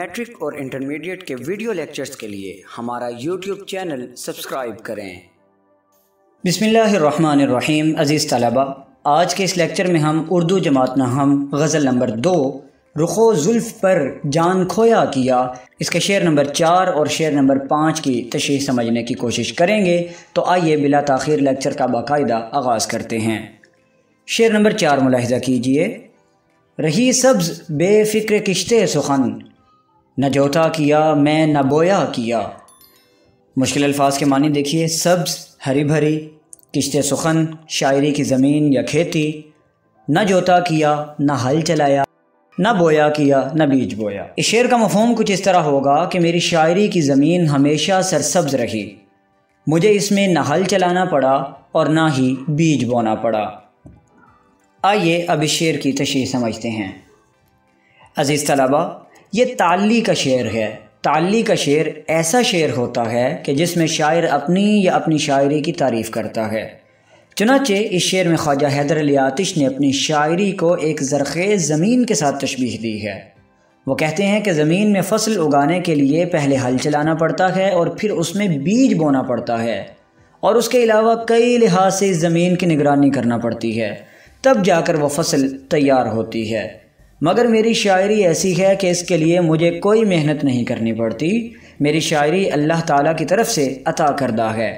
Matric और intermediate के video lectures के लिए हमारा यूट्यूब चैनल सब्सक्राइब करें। बिसमीम अज़ीज़ तलबा। आज के इस लेक्चर में हम उर्दू जमात हम, गज़ल नंबर दो, रुखो जुल्फ़ पर जान खोया किया। इसके शेर नंबर चार और शेर नंबर पाँच की तशरी समझने की कोशिश करेंगे तो आइए बिला तख़िर लेक्चर का बाकायदा आगाज़ करते हैं। शेर नंबर चार मुलाहजा कीजिए। रही सब्ज़ बेफ़िक्र किश्ते सुखन न जोता किया, मैं न बोया किया। मुश्किल अल्फाज के मानी देखिए, सब्ज़ हरी भरी किश्त सुखन, शायरी की ज़मीन या खेती। न जोता किया, न हल चलाया, न बोया किया, न बीज बोया। इस शेर का मफहम कुछ इस तरह होगा कि मेरी शायरी की ज़मीन हमेशा सरसब्ज़ रही। मुझे इसमें न हल चलाना पड़ा और ना ही बीज बोना पड़ा। आइए अब इस शेर की तशरी समझते हैं। अज़ीज़ तलबा ये ताली का शेर है। ताली का शेर ऐसा शेर होता है कि जिसमें शायर अपनी या अपनी शायरी की तारीफ़ करता है। चुनाचे इस शेर में ख्वाजा हैदर अली आतिश ने अपनी शायरी को एक ज़रख़ेज़ ज़मीन के साथ तशबीह दी है। वो कहते हैं कि ज़मीन में फ़सल उगाने के लिए पहले हल चलाना पड़ता है और फिर उसमें बीज बोना पड़ता है और उसके अलावा कई लिहाज से इस ज़मीन की निगरानी करना पड़ती है। तब जाकर वह फ़सल तैयार होती है। मगर मेरी शायरी ऐसी है कि इसके लिए मुझे कोई मेहनत नहीं करनी पड़ती। मेरी शायरी अल्लाह ताला की तरफ़ से अता करदा है।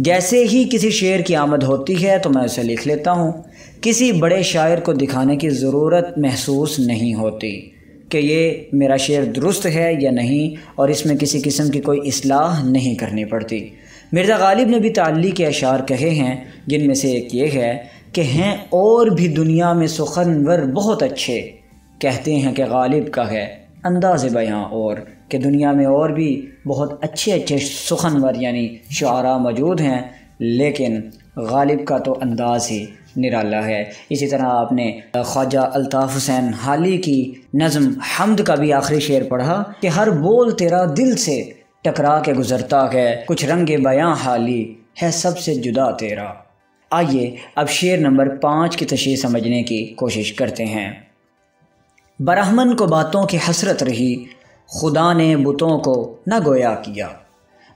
जैसे ही किसी शेर की आमद होती है तो मैं उसे लिख लेता हूँ। किसी बड़े शायर को दिखाने की ज़रूरत महसूस नहीं होती कि ये मेरा शेर दुरुस्त है या नहीं और इसमें किसी किस्म की कोई असलाह नहीं करनी पड़ती। मिर्ज़ा गालिब ने भी ताली के अशार कहे हैं, जिनमें से एक ये है कि हैं और भी दुनिया में सुखनवर बहुत अच्छे। कहते हैं कि गालिब का है। अंदाज बयाँ और कि दुनिया में और भी बहुत अच्छे अच्छे सुखनवर यानी शारा मौजूद हैं, लेकिन गालिब का तो अंदाज़ ही निराला है। इसी तरह आपने ख्वाजा अल्ताफ़ हुसैन हाली की नज़म हमद का भी आखिरी शेर पढ़ा कि हर बोल तेरा दिल से टकरा के गुज़रता है। कुछ रंग बयाँ हाली है सबसे जुदा तेरा। आइए अब शेर नंबर पाँच की तशरी समझने की कोशिश करते हैं। ब्राह्मण को बातों की हसरत रही, खुदा ने बुतों को न गोया किया।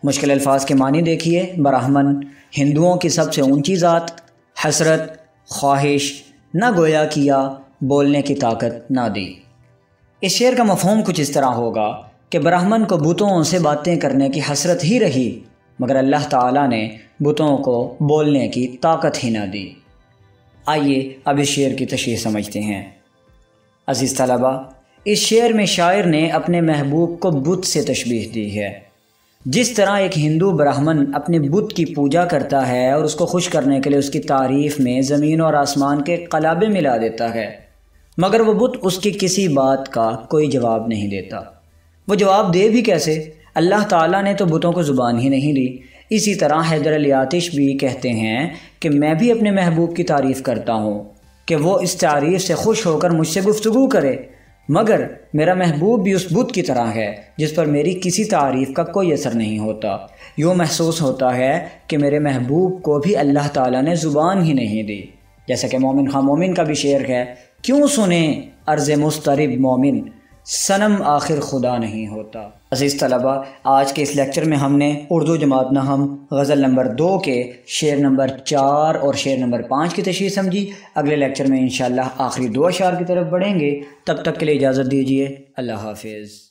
मुश्किल अल्फाज के मानी देखिए, ब्राह्मण, हिंदुओं की सबसे ऊँची ज़ात, हसरत, ख्वाहिश, न गोया किया, बोलने की ताकत ना दी। इस शेर का मफहम कुछ इस तरह होगा कि ब्राह्मण को बुतों से बातें करने की हसरत ही रही, मगर अल्लाह ताला ने बुतों को बोलने की ताकत ही ना दी। आइए अब इस शेर की तशरी समझते हैं। अज़ीज़ तलबा, इस शेर में शायर ने अपने महबूब को बुत से तशबीह दी है। जिस तरह एक हिंदू ब्राह्मण अपने बुत की पूजा करता है और उसको खुश करने के लिए उसकी तारीफ़ में ज़मीन और आसमान के कलाबे मिला देता है, मगर वो बुत उसकी किसी बात का कोई जवाब नहीं देता। वो जवाब दे भी कैसे? अल्लाह ताला ने तो बुतों को ज़ुबान ही नहीं दी। इसी तरह हैदर अली आतिश भी कहते हैं कि मैं भी अपने महबूब की तारीफ़ करता हूँ। कि वो इस तारीफ़ से खुश होकर मुझसे गुफ्तु करे। मगर मेरा महबूब भी उस बुत की तरह है, जिस पर मेरी किसी तारीफ़ का कोई असर नहीं होता। यूँ महसूस होता है कि मेरे महबूब को भी अल्लाह ताला ने ज़ुबान ही नहीं दी। जैसा कि मोमिन खां मोमिन का भी शेर है, क्यों सुने अर्ज़ मुस्तरब मोमिन? सनम आखिर खुदा नहीं होता। अज़ीज़ तलबा, आज के इस लेक्चर में हमने उर्दू जमात न हम, गज़ल नंबर दो के शेर नंबर चार और शेर नंबर पाँच की तशरी समझी। अगले लेक्चर में इन आखिरी दो अशार की तरफ़ बढ़ेंगे। तब तक के लिए इजाज़त दीजिए। अल्लाह हाफिज़।